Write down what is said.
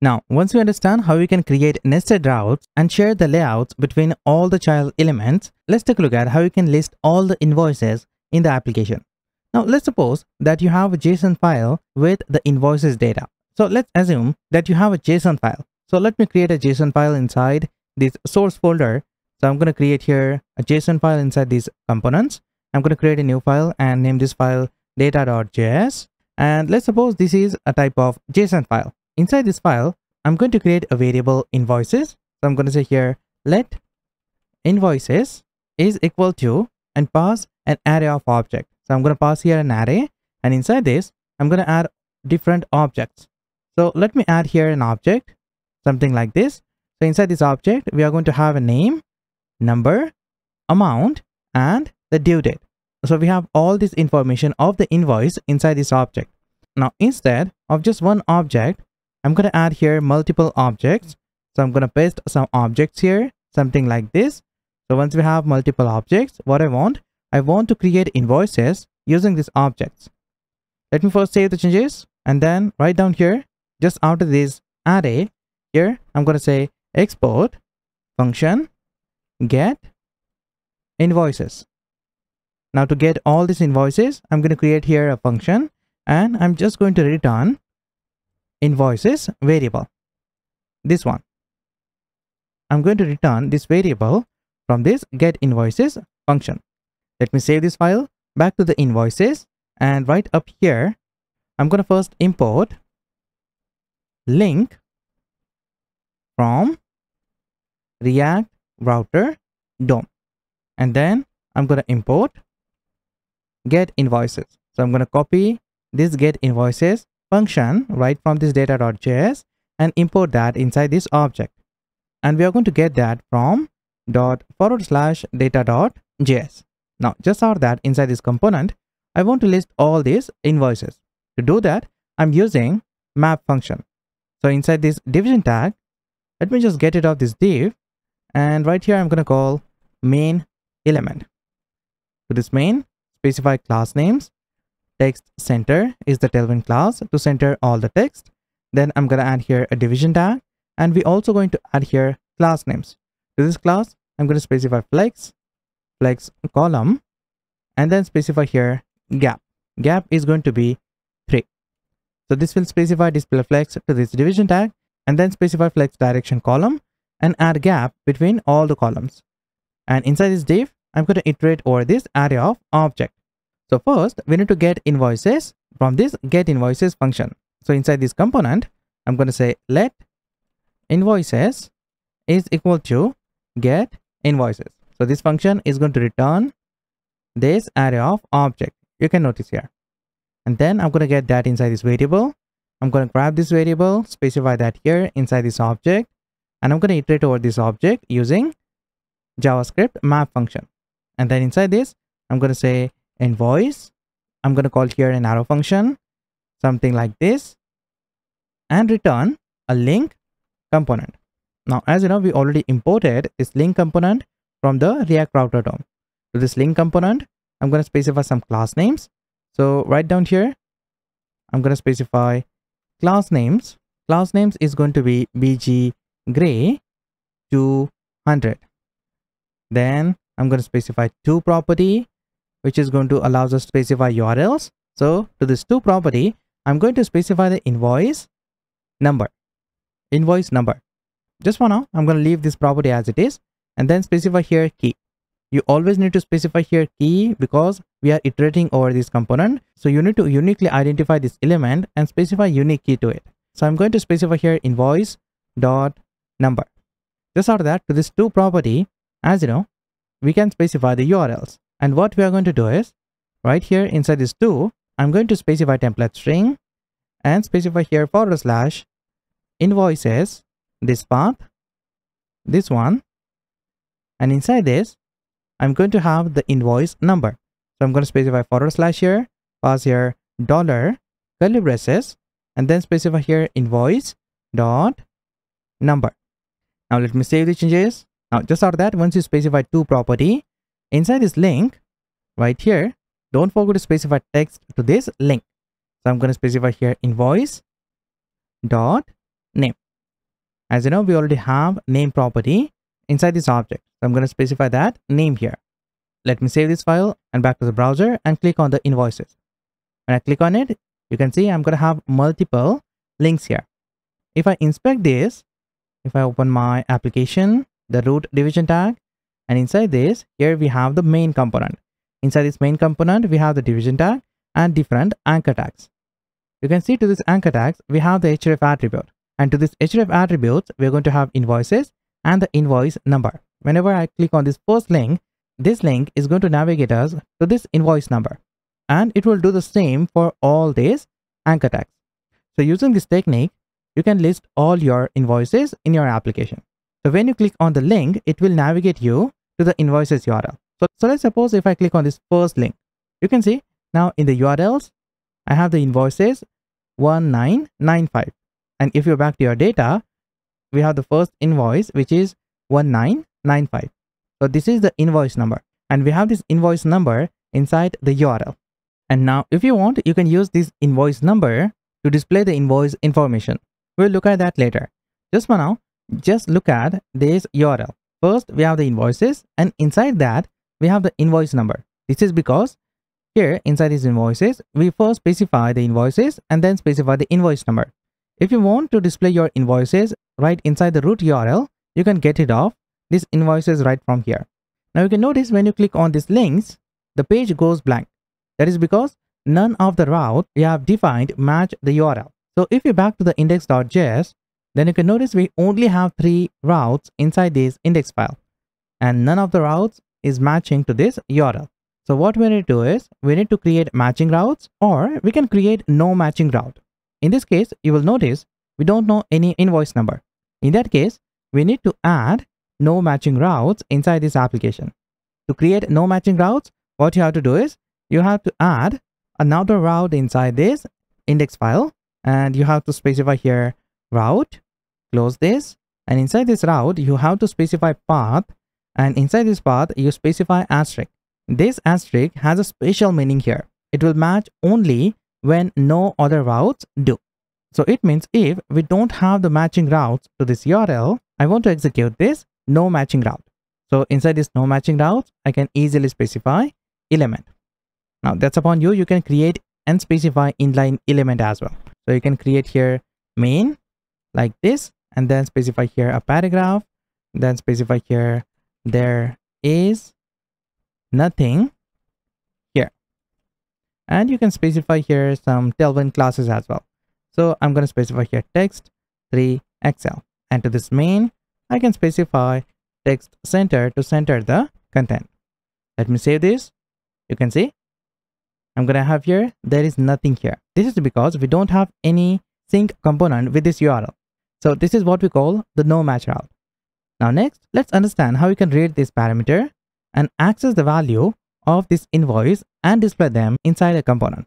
Now, once you understand how you can create nested routes and share the layouts between all the child elements, let's take a look at how you can list all the invoices in the application. Now, let's suppose that you have a JSON file with the invoices data. So let's assume that you have a JSON file. So let me create a JSON file inside this source folder. So I'm going to create here a JSON file inside these components. I'm going to create a new file and name this file data.js. And let's suppose this is a type of JSON file. Inside this file, I'm going to create a variable invoices. So I'm going to say here, let invoices is equal to and pass an array of object. So I'm going to pass here an array and inside this, I'm going to add different objects. So let me add here an object, something like this. So inside this object, we are going to have a name, number, amount, and the due date. So we have all this information of the invoice inside this object. Now instead of just one object, I'm going to add here multiple objects. So I'm going to paste some objects here, something like this. So once we have multiple objects, what I want, I want to create invoices using these objects. Let me first save the changes and then right down here, just of this array, here I'm going to say export function get invoices. Now to get all these invoices, I'm going to create here a function and I'm just going to return invoices variable. This one. I'm going to return this variable from this get invoices function. Let me save this file back to the invoices and right up here, I'm going to first import link from React router DOM. And then I'm going to import get invoices. So I'm going to copy this get invoices function right from this data.js and import that inside this object. And we are going to get that from dot forward slash data.js. Now, just out that inside this component, I want to list all these invoices. To do that, I'm using map function. So inside this division tag, let me just get it off this div. And right here, I'm going to call main element. To this main, specify class names text center is the tailwind class to center all the text. Then I'm going to add here a division tag and we're also going to add here class names. To this class, I'm going to specify flex, flex column, and then specify here gap. Gap is going to be 3. So this will specify display flex to this division tag and then specify flex direction column and add gap between all the columns. And inside this div, I'm going to iterate over this array of object. So first, we need to get invoices from this get invoices function. So inside this component, I'm going to say let invoices is equal to get invoices. So this function is going to return this array of object. You can notice here. And then I'm going to get that inside this variable. I'm going to grab this variable, specify that here inside this object. And I'm going to iterate over this object using JavaScript map function. And then inside this, I'm going to say invoice. I'm going to call here an arrow function, something like this, and return a link component. Now, as you know, we already imported this link component from the React Router DOM. To this link component, I'm going to specify some class names. So right down here, I'm going to specify class names. Class names is going to be bg gray 200. Then I'm going to specify two property which is going to allow us to specify URLs. So to this to property, I'm going to specify the invoice number, invoice number. Just for now, I'm going to leave this property as it is and then specify here key. You always need to specify here key because we are iterating over this component. So you need to uniquely identify this element and specify unique key to it. So I'm going to specify here invoice dot number. Just of that to this to property, as you know, we can specify the URLs. And what we are going to do is, right here inside this to, I'm going to specify template string and specify here forward slash invoices, this path, this one. And inside this, I'm going to have the invoice number. So I'm going to specify forward slash here, pass here dollar, curly braces, and then specify here invoice dot number. Now let me save the changes. Now just of that, once you specify to property, Inside this link, right here, don't forget to specify text to this link. So I'm going to specify here invoice dot name. As you know, we already have name property inside this object. So I'm going to specify that name here. Let me save this file and back to the browser and click on the invoices. When I click on it, you can see I'm going to have multiple links here. If I inspect this, if I open my application, the root division tag, and inside this, here we have the main component. Inside this main component, we have the division tag and different anchor tags. You can see to this anchor tags, we have the href attribute. And to this href attributes, we're going to have invoices and the invoice number. Whenever I click on this first link, this link is going to navigate us to this invoice number. And it will do the same for all these anchor tags. So using this technique, you can list all your invoices in your application. So when you click on the link, it will navigate you to the invoices URL. So, so let's suppose if I click on this first link, you can see now in the URLs, I have the invoices 1995. And if you're back to your data, we have the first invoice, which is 1995. So this is the invoice number. And we have this invoice number inside the URL. And now if you want, you can use this invoice number to display the invoice information. We'll look at that later. Just for now, just look at this URL. First, we have the invoices and inside that, we have the invoice number. This is because here inside these invoices, we first specify the invoices and then specify the invoice number. If you want to display your invoices right inside the root URL, you can get it off these invoices right from here. Now you can notice when you click on these links, the page goes blank. That is because none of the route we have defined match the URL. So if you back to the index.js, then you can notice we only have three routes inside this index file and none of the routes is matching to this URL. So what we need to do is we need to create matching routes or we can create no matching route. In this case, you will notice we don't know any invoice number. In that case, we need to add no matching routes inside this application. To create no matching routes, what you have to do is you have to add another route inside this index file and you have to specify here route, close this and inside this route you have to specify path and inside this path you specify asterisk. This asterisk has a special meaning here. It will match only when no other routes do. So it means if we don't have the matching routes to this URL, I want to execute this no matching route. So inside this no matching route, I can easily specify element. Now that's upon you. You can create and specify inline element as well. So you can create here main like this and then specify here a paragraph. Then specify here there is nothing here. and you can specify here some tailwind classes as well. So i'm going to specify here text 3 excel. And to this main i can specify text center to center the content. Let me save this. You can see. I'm going to have here there is nothing here. This is because we don't have any sync component with this url so this is what we call the no match route now next let's understand how we can read this parameter and access the value of this invoice and display them inside a component.